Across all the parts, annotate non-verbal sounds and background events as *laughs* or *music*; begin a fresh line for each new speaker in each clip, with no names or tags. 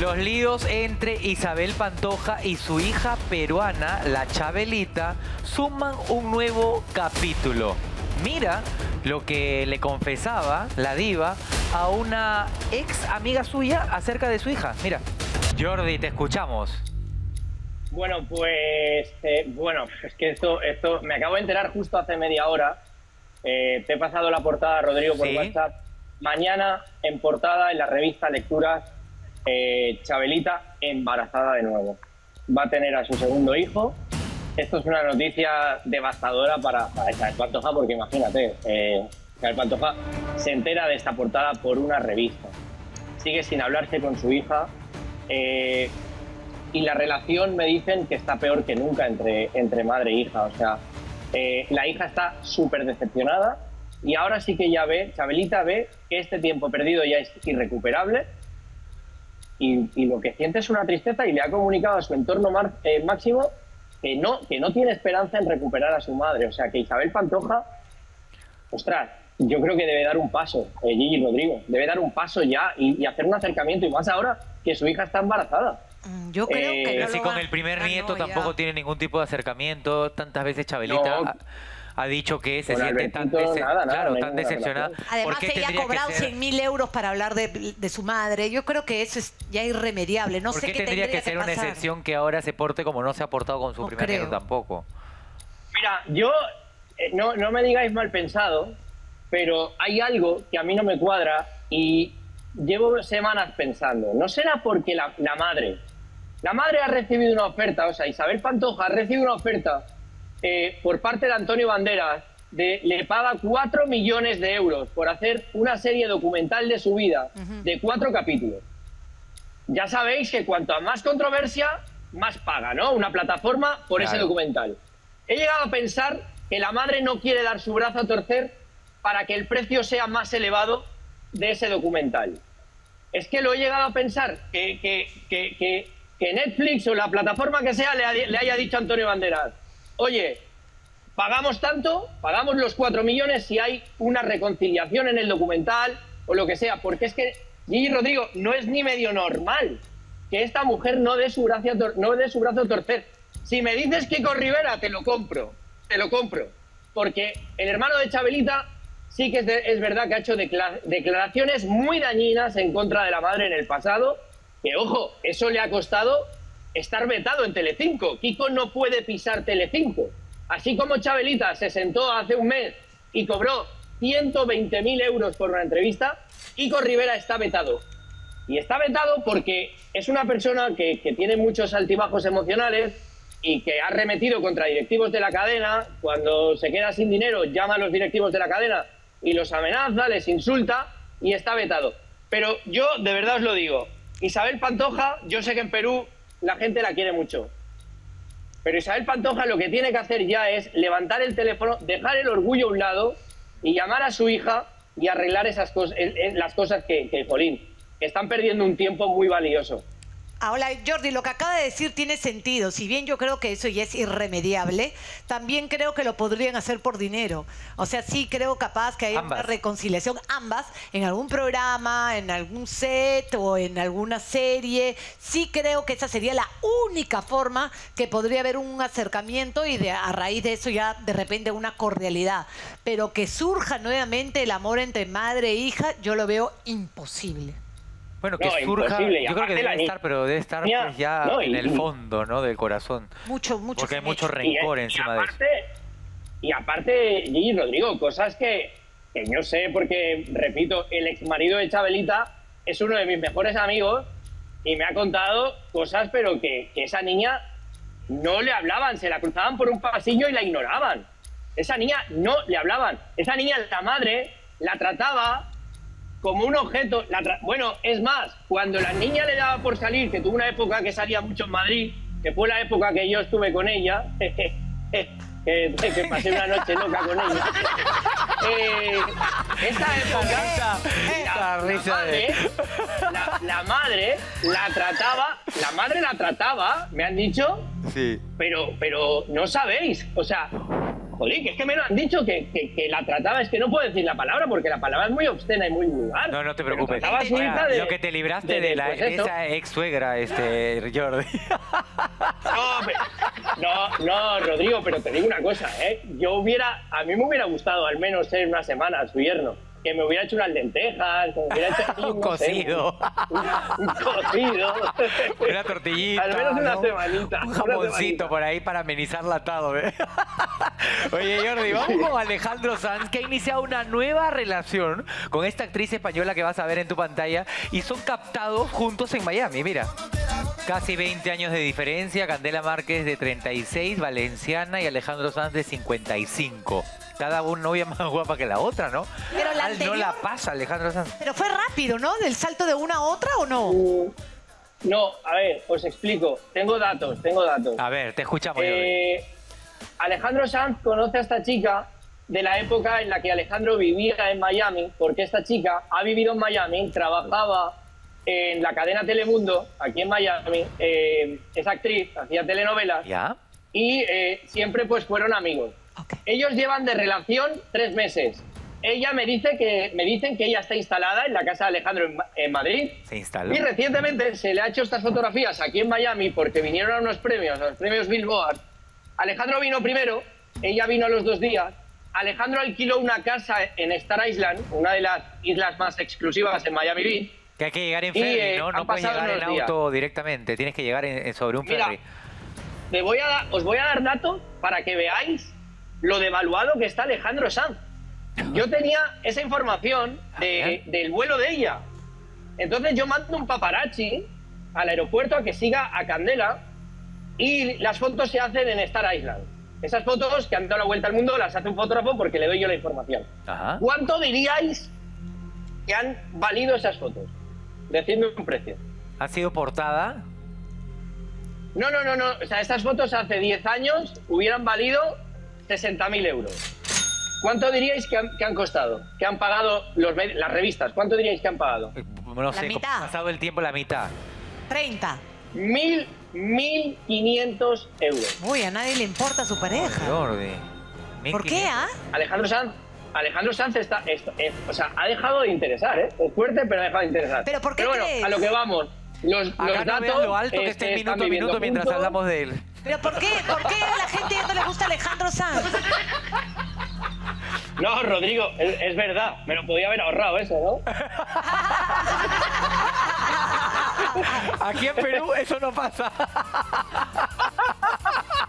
Los líos entre Isabel Pantoja y su hija peruana, la Chabelita, suman un nuevo capítulo. Mira lo que le confesaba la diva a una ex amiga suya acerca de su hija. Mira, Jordi, te escuchamos.
Bueno, pues eh, bueno, es que esto, esto me acabo de enterar justo hace media hora. Eh, te he pasado la portada, Rodrigo, por
Sí.
WhatsApp. Mañana en portada en la revista Lecturas, eh, Chabelita embarazada de nuevo. Va a tener a su segundo hijo. Esto es una noticia devastadora para, para Isabel Pantoja, porque imagínate, eh, Isabel se entera de esta portada por una revista. Sigue sin hablarse con su hija. eh, y la relación me dicen que está peor que nunca entre, entre madre e hija. O sea, eh, la hija está súper decepcionada y ahora sí que ya ve, Chabelita ve que este tiempo perdido ya es irrecuperable y, y lo que siente es una tristeza y le ha comunicado a su entorno mar- eh, máximo que no, que no tiene esperanza en recuperar a su madre. O sea, que Isabel Pantoja, ostras, yo creo que debe dar un paso, eh, Gigi Rodrigo, debe dar un paso ya y, y hacer un acercamiento y más ahora que su hija está embarazada.
Mm, Yo creo
Eh,
que
Pero
no lo
con el primer
Ah,
nieto
no, ya.
tampoco tiene ningún tipo de acercamiento, tantas veces Chabelita
No.
Ha, dicho que se
Con
siente tan, dece-
nada, nada,
claro, tan decepcionada.
Además,
¿Por qué
ella ha
tendría que
cobrado
ser-
100 mil euros para hablar de, de su madre. Yo creo que eso es ya irremediable. No
¿Por
sé
qué
qué
tendría que ser una excepción que ahora se porte como no se ha portado con su
No
primer nieto tampoco?
Mira, yo, eh, no, no me digáis mal pensado, pero hay algo que a mí no me cuadra y llevo semanas pensando. ¿No será porque la, la madre, la madre ha recibido una oferta, o sea, Isabel Pantoja ha recibido una oferta eh, por parte de Antonio Banderas, de, le paga 4 millones de euros por hacer una serie documental de su vida, de cuatro capítulos. Ya sabéis que cuanto a más controversia, más paga, ¿no? Una plataforma por ese documental. He llegado a pensar que la madre no quiere dar su brazo a torcer para que el precio sea más elevado de ese documental. Es que lo he llegado a pensar, que, que, que, que- que Netflix o la plataforma que sea le, ha- le haya dicho a Antonio Banderas, oye, pagamos tanto, pagamos los 4 millones si hay una reconciliación en el documental o lo que sea, porque es que, Gigi Rodrigo, no es ni medio normal que esta mujer no dé su, brazo a tor- no su brazo a torcer. Si me dices Kiko Rivera, te lo compro, te lo compro, porque el hermano de Chabelita sí que es, verdad que ha hecho decla- declaraciones muy dañinas en contra de la madre en el pasado, que ojo, eso le ha costado estar vetado en Telecinco. Kiko no puede pisar Telecinco. Así como Chabelita se sentó hace un mes y cobró 120.000 euros por una entrevista, Kiko Rivera está vetado. Y está vetado porque es una persona que, que tiene muchos altibajos emocionales y que ha remetido contra directivos de la cadena. Cuando se queda sin dinero, llama a los directivos de la cadena y los amenaza, les insulta y está vetado. Pero yo de verdad os lo digo, Isabel Pantoja, yo sé que en Perú la gente la quiere mucho. Pero Isabel Pantoja lo que tiene que hacer ya es levantar el teléfono, dejar el orgullo a un lado y llamar a su hija y arreglar esas cosas, las cosas que, que, jolín, están perdiendo un tiempo muy valioso.
Ahora, Jordi, lo que acaba de decir tiene sentido. Si bien yo creo que eso ya es irremediable, también creo que lo podrían hacer por dinero. O sea, sí creo capaz que haya una reconciliación, ambas, en algún programa, en algún set o en alguna serie. Sí creo que esa sería la única forma que podría haber un acercamiento y de, a raíz de eso ya de repente una cordialidad. Pero que surja nuevamente el amor entre madre e hija, yo lo veo imposible.
Bueno, que
No,
surja, yo creo que
aparte
debe estar, pero debe estar pues, ya
no, y-
en el fondo, ¿no? Del corazón.
Mucho, mucho.
Porque hay mucho
hecho.
rencor
y,
encima
y
de
aparte, Y aparte, Gigi Rodrigo, cosas que, que yo sé porque, repito, el ex marido de Chabelita es uno de mis mejores amigos y me ha contado cosas, pero que, que esa niña no le hablaban, se la cruzaban por un pasillo y la ignoraban. Esa niña no le hablaban. Esa niña, la madre, la trataba como un objeto. la bueno, es más, cuando la niña le daba por salir, que tuvo una época que salía mucho en Madrid, que fue la época que yo estuve con ella, *laughs* que, que pasé una noche loca con ella. *laughs* Eh, esa época,
Esa-
la,
esa
la
risa de-
madre, la, la madre la trataba, la madre la trataba, me han dicho,
Sí.
pero, pero no sabéis, o sea, Joder, que es que me lo han dicho que, que, que la trataba, es que no puedo decir la palabra porque la palabra es muy obscena y muy vulgar.
No, no te preocupes.
trataba a su hija de-
lo que te libraste de,
de-
la,
pues
esa ex suegra, este, Jordi. *laughs*
No, pero- no, no, Rodrigo, pero te digo una cosa, ¿eh? Yo hubiera, a mí me hubiera gustado al menos ser una semana su yerno. Que me hubiera hecho unas lentejas, que me hubiera hecho aquí, *laughs*
Un
no sé,
cocido.
un, un cocido. *laughs*
Una tortillita.
Al menos una
¿no?
semanita.
Un jamoncito
semanita.
por ahí para amenizar la atado. ¿eh? *laughs* Oye, Jordi, vamos con Alejandro Sanz, que ha iniciado una nueva relación con esta actriz española que vas a ver en tu pantalla y son captados juntos en Miami. Mira. Casi 20 años de diferencia, Candela Márquez de 36, Valenciana y Alejandro Sanz de 55. Cada una novia más guapa que la otra, ¿no?
Pero la
Al no la
anterior-
pasa Alejandro Sanz.
Pero fue rápido, ¿no? Del salto de una a otra o no?
Mm, No, a ver, os explico. Tengo datos, tengo datos.
A ver, te escuchamos.
Eh, Alejandro Sanz conoce a esta chica de la época en la que Alejandro vivía en Miami, porque esta chica ha vivido en Miami, trabajaba en la cadena Telemundo, aquí en Miami, eh, es actriz, hacía telenovelas
¿Ya?
y eh, siempre pues fueron amigos.
Ok.
Ellos llevan de relación tres meses. Ella me dice que me dicen que ella está instalada en la casa de Alejandro en, en Madrid
Se instaló.
y recientemente se le ha hecho estas fotografías aquí en Miami porque vinieron a unos premios, a los premios Billboard. Alejandro vino primero, ella vino a los dos días. Alejandro alquiló una casa en Star Island, una de las islas más exclusivas en Miami Beach.
Que hay que llegar en
Y,
ferry,
eh,
¿no? No puedes llegar en
unos días.
auto directamente. Tienes que llegar en- en- sobre un
Mira,
ferry.
Te voy a os voy a dar datos para que veáis lo devaluado que está Alejandro Sanz. Yo tenía esa información de- del vuelo de ella. Entonces yo mando un paparazzi al aeropuerto a que siga a Candela y las fotos se hacen en Star Island. Esas fotos que han dado la vuelta al mundo las hace un fotógrafo porque le doy yo la información.
Ajá.
¿Cuánto diríais que han valido esas fotos? Decidme un precio.
Ha sido portada.
No, no, no, no. O sea, estas fotos hace 10 años hubieran valido 60.000 euros. ¿Cuánto diríais que han, que han costado? ¿Que han pagado los las revistas? ¿Cuánto diríais que han pagado?
eh, No sé,
mitad.
pasado el tiempo la mitad.
30.
Mil, 1.500 euros.
Uy, a nadie le importa su pareja.
Jordi.
¿Por qué,
1500.
ah?
Alejandro Sanz, Alejandro Sanz está, es- es- o sea, ha dejado de interesar, ¿eh? Es fuerte, pero ha dejado de interesar.
¿Pero por qué
bueno,
crees?
a lo que vamos. Los,
Acá
los
no
datos
lo alto que
es
está el
están
minuto a minuto mientras
juntos.
hablamos de él.
¿Pero por qué? ¿Por qué a la gente ya no le gusta Alejandro Sanz?
No, Rodrigo, es, es verdad. Me lo podía haber ahorrado eso, ¿no?
Aquí en Perú eso no pasa.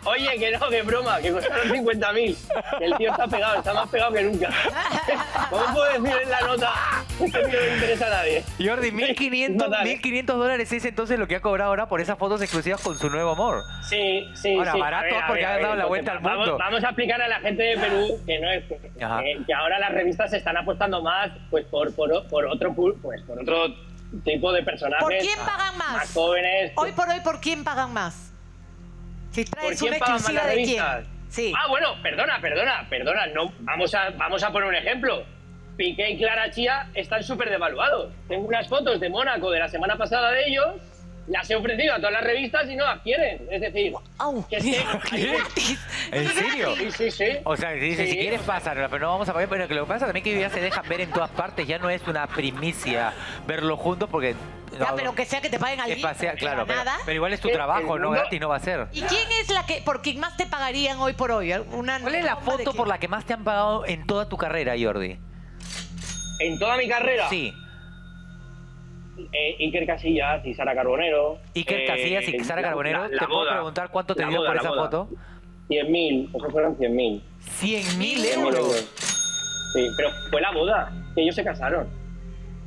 Oye, que no, que broma, que costaron 50.000. Que el tío está pegado, está más pegado que nunca. *laughs* ¿Cómo puedo decir en la nota que este tío no le interesa a nadie?
Jordi, 1500,
Total.
1500 dólares es entonces lo que ha cobrado ahora por esas fotos exclusivas con su nuevo amor.
Sí, sí,
Ahora,
sí.
barato porque ha dado la vuelta al mundo.
Vamos, a explicar a la gente de Perú que no es que, que ahora las revistas se están apostando más pues por, por, por otro pu- pues por otro tipo de personajes
¿Por quién pagan
más
más?
jóvenes.
Hoy por hoy, ¿por quién pagan más? Si
¿Por quién más las revistas?
Sí.
Ah, bueno, perdona, perdona, perdona. No, vamos, a, vamos a poner un ejemplo. Piqué y Clara Chía están súper devaluados. Tengo unas fotos de Mónaco de la semana pasada de ellos, las he ofrecido a todas las revistas y no las quieren. Es decir,
Au.
que es que...
¿Qué? *laughs* *laughs* ¿En serio?
Sí, sí, sí.
O sea, dice,
Sí.
si quieres pásalo, pero no vamos a pagar. Pero que lo que pasa también es que ya se dejan ver en todas partes. Ya no es una primicia verlo juntos porque...
Ya, pero que sea que te paguen al
claro, pero,
nada.
pero igual es tu trabajo, no gratis no va a ser.
¿Y quién es la que, por quien más te pagarían hoy por hoy? Una
¿Cuál es la foto
quién?
por la que más te han pagado en toda tu carrera, Jordi?
En toda mi carrera,
Sí.
Eh, Iker Casillas y Sara Carbonero.
Iker
eh,
Casillas y Sara Carbonero.
la-
¿Te
la
puedo
boda.
preguntar cuánto te
La
dio
boda,
por esa
boda.
foto?
100.000, esos fueron 100.000.
100 mil
100.000
euros.
Sí, pero fue la boda, que ellos se casaron.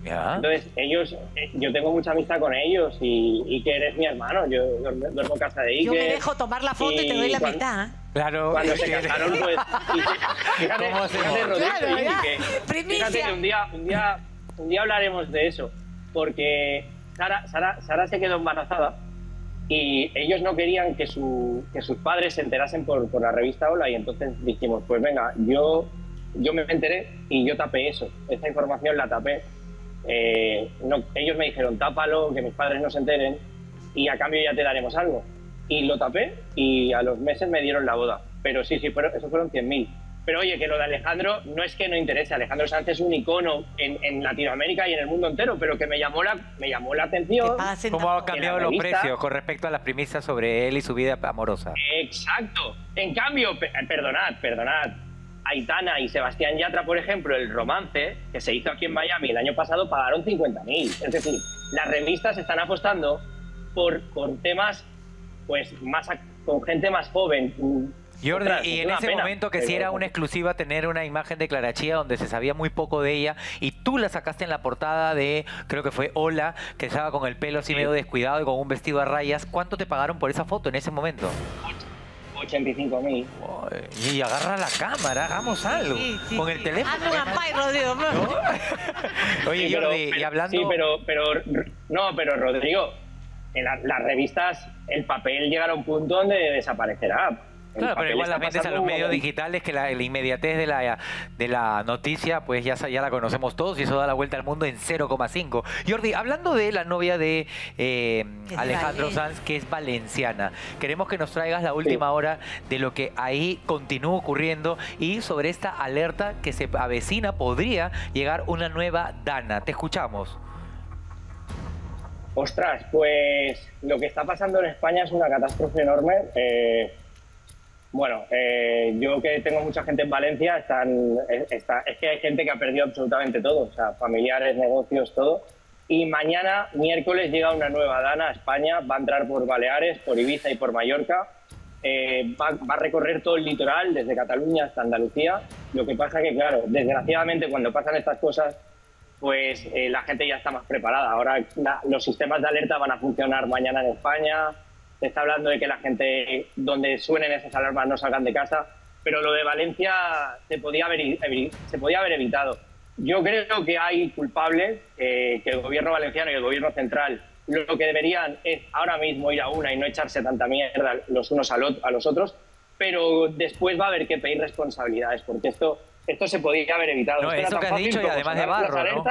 Ya.
Entonces, ellos, eh, yo tengo mucha amistad con ellos y Iker es mi hermano, yo duermo, duermo en casa de Iker.
Yo me dejo tomar la foto y te doy la
cuando-
mitad.
Claro.
Cuando se casaron, pues. *laughs* y se- fíjate,
¿Cómo
fíjate, Rodrigo,
Claro,
y que- fíjate que un día, un, día, un día hablaremos de eso, porque Sara, Sara, Sara se quedó embarazada y ellos no querían que, su, que sus padres se enterasen por, por la revista Hola y entonces dijimos, pues venga, yo, yo me enteré y yo tapé eso, esa información la tapé. Eh, ellos me dijeron, tápalo, que mis padres no se enteren y a cambio ya te daremos algo. Y lo tapé y a los meses me dieron la boda. pero sí, sí, pero eso fueron 100.000. Pero oye, que lo de Alejandro no es que no interese. Alejandro Sánchez es un icono en, en Latinoamérica y en el mundo entero, pero que me llamó la, me llamó la atención.
¿Cómo han cambiado los precios con respecto a las premisas sobre él y su vida amorosa?
Exacto. En cambio, eh, perdonad, perdonad. Aitana y Sebastián Yatra, por ejemplo, el romance que se hizo aquí en Miami el año pasado pagaron 50.000. Es decir, las revistas están apostando por, por temas pues más con gente más joven.
Jordi, y en ese
pena,
momento que sí era una exclusiva tener una imagen de Clarachía donde se sabía muy poco de ella y tú la sacaste en la portada de, creo que fue Hola, que estaba con el pelo así medio descuidado y con un vestido a rayas. ¿Cuánto te pagaron por esa foto en ese momento?
85.000.
Ay, Y agarra la cámara, hagamos algo.
Sí, sí,
con el
sí.
teléfono.
Hazme Rodrigo. *laughs*
Oye,
Sí, pero-
Jordi, y hablando...
Sí, pero, pero, no, pero Rodrigo, en la- las revistas, el papel llegará a un punto donde desaparecerá.
Claro, pero igual las vendes a los medios digitales que la, la inmediatez de la, de la noticia, pues ya, ya la conocemos todos y eso da la vuelta al mundo en 0,5. Jordi, hablando de la novia de eh, Alejandro. Sanz, que es valenciana, queremos que nos traigas la última hora de lo que ahí continúa ocurriendo y sobre esta alerta que se avecina, podría llegar una nueva Dana. Te escuchamos.
Ostras, pues lo que está pasando en España es una catástrofe enorme. Eh, bueno, eh, yo que tengo mucha gente en Valencia, están, eh, está- es que hay gente que ha perdido absolutamente todo, o sea, familiares, negocios, todo. Y mañana, miércoles, llega una nueva Dana a España, va a entrar por Baleares, por Ibiza y por Mallorca. Eh, va, va a recorrer todo el litoral, desde Cataluña hasta Andalucía. Lo que pasa que, claro, desgraciadamente cuando pasan estas cosas, pues eh, la gente ya está más preparada. Ahora la- los sistemas de alerta van a funcionar mañana en España. Se está hablando de que la gente donde suenen esas alarmas no salgan de casa, pero lo de Valencia se podía haber, se podía haber evitado. Yo creo que hay culpables, eh, que el gobierno valenciano y el gobierno central lo que deberían es ahora mismo ir a una y no echarse tanta mierda los unos a, a los otros, pero después va a haber que pedir responsabilidades, porque esto, esto se podía haber evitado.
No, eso que has dicho y además de barro,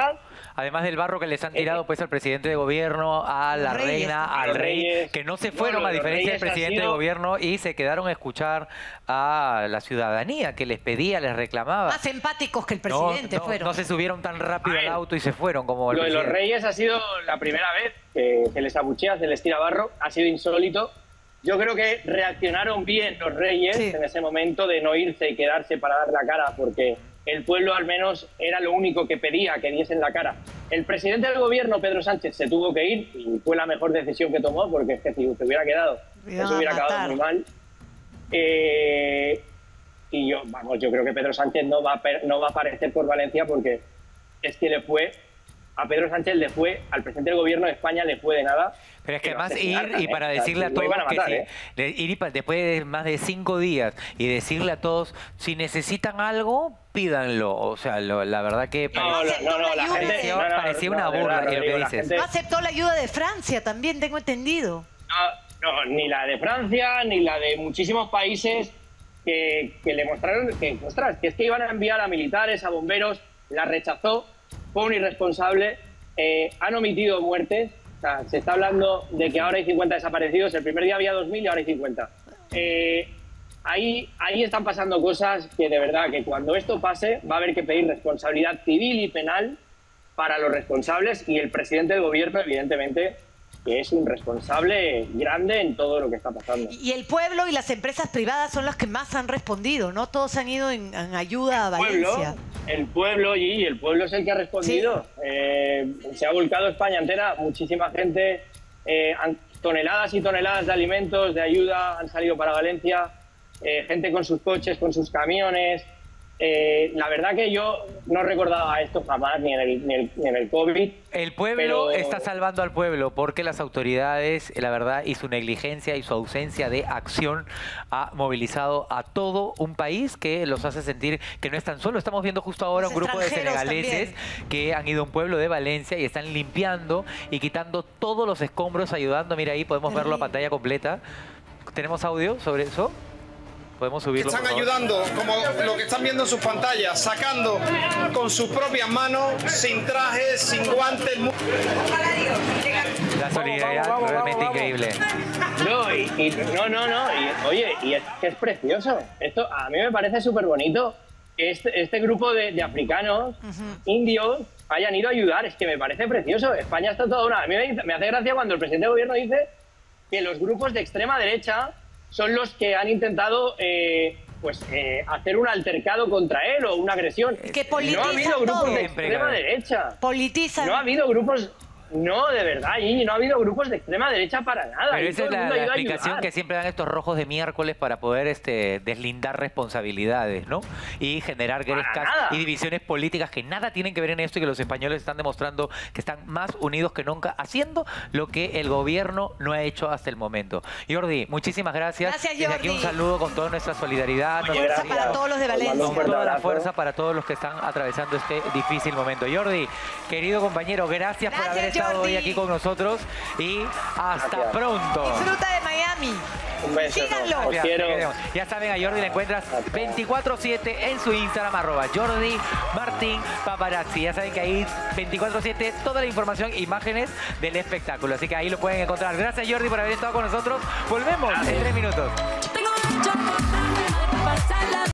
Además del barro que les han
Eh,
tirado pues al presidente de gobierno, a la
reyes
reina, al rey,
reyes.
que no se fueron a diferencia del presidente de gobierno y se quedaron a escuchar a la ciudadanía que les pedía, les reclamaba.
Más empáticos que el presidente
no,
fueron.
no se subieron tan rápido al auto y se fueron como el
Lo de los reyes ha sido la primera vez que, que les abuchea, se les tira barro, ha sido insólito. Yo creo que reaccionaron bien los reyes
Sí.
en ese momento de no irse y quedarse para dar la cara, porque el pueblo al menos era lo único que pedía que diesen la cara. El presidente del gobierno, Pedro Sánchez, se tuvo que ir y fue la mejor decisión que tomó, porque es que si se hubiera quedado, eso hubiera acabado muy mal. Eh, y yo, vamos, yo creo que Pedro Sánchez no va, a, no va a aparecer por Valencia porque es que le fue, a Pedro Sánchez le fue, al presidente del gobierno de España le fue de nada.
Pero es que
lo
además ir y
¿eh?
para decirle a todos
iban a matar,
que
¿eh?
si, de- ir y después de más de cinco días y decirle a todos si necesitan algo pídanlo. O sea, lo- la verdad que
No,
parece-
no, no, no, la gente...
Pareció- parecía una burla,
verdad,
lo que dices.
gente-
No aceptó la ayuda de Francia también, tengo entendido.
No, no, ni la de Francia, ni la de muchísimos países que, que le mostraron que, ostras, que es que iban a enviar a militares, a bomberos, la rechazó, fue un irresponsable, eh, han omitido muertes, o sea, se está hablando de que ahora hay 50 desaparecidos, el primer día había 2.000 y ahora hay 50. Eh, ahí, ahí están pasando cosas que de verdad, que cuando esto pase va a haber que pedir responsabilidad civil y penal para los responsables y el presidente del gobierno, evidentemente, que es un responsable grande en todo lo que está pasando.
Y el pueblo y las empresas privadas son las que más han respondido, ¿no? Todos han ido en, en ayuda a
pueblo,
Valencia.
El pueblo y el pueblo es el que ha respondido. Eh, se ha volcado España entera, muchísima gente, eh, toneladas y toneladas de alimentos, de ayuda han salido para Valencia, eh, gente con sus coches, con sus camiones. Eh, la verdad que yo no recordaba esto jamás, ni en el, ni el- ni en el COVID.
El pueblo
Pero-
está salvando al pueblo porque las autoridades, la verdad, y su negligencia y su ausencia de acción ha movilizado a todo un país que los hace sentir que no están solos. Estamos viendo justo ahora
Los
un grupo de senegaleses que han ido a un pueblo de Valencia y están limpiando y quitando todos los escombros, ayudando. Mira ahí, podemos verlo a pantalla completa. ¿Tenemos audio sobre eso? Podemos
que
subirlo.
están
por favor?
ayudando, como lo que están viendo en sus pantallas, sacando con sus propias manos, sin trajes, sin guantes.
La solidaridad
vamos, vamos,
realmente
vamos,
increíble.
No, y, y- no, no, no. y, oye, y es que es precioso. Esto a mí me parece súper bonito que este, este grupo de, de africanos, indios, hayan ido a ayudar. Es que me parece precioso. España está toda una. A mí me, me hace gracia cuando el presidente del gobierno dice que los grupos de extrema derecha son los que han intentado. eh, pues eh, hacer un altercado contra él o una agresión.
Que
no
politizan
ha habido grupos
todo.
de extrema derecha.
Politizan.
No ha habido grupos. No, de verdad, Gigi, no ha habido grupos de extrema derecha para nada.
Pero esa es la, la explicación que siempre dan estos rojos de miércoles para poder este, deslindar responsabilidades, ¿no? Y generar grescas y divisiones políticas que nada tienen que ver en esto y que los españoles están demostrando que están más unidos que nunca, haciendo lo que el gobierno no ha hecho hasta el momento. Jordi, muchísimas gracias.
Gracias,
Desde aquí un
Jordi.
saludo con toda nuestra solidaridad.
Fuerza para todos los de Valencia.
fuerte
toda la fuerza para todos los que están atravesando este difícil momento. Jordi, querido compañero, gracias, por
Gracias,
haber estado
Jordi.
hoy aquí con nosotros y hasta
Gracias.
pronto.
Disfruta de Miami.
Un beso.
Síganlo.
Os quiero.
Ya saben, a Jordi le encuentras 24-7 en su Instagram, arroba Jordi Martín Paparazzi. Ya saben que ahí 24-7 toda la información, imágenes del espectáculo. Así que ahí lo pueden encontrar. Gracias Jordi por haber estado con nosotros. Volvemos en tres minutos.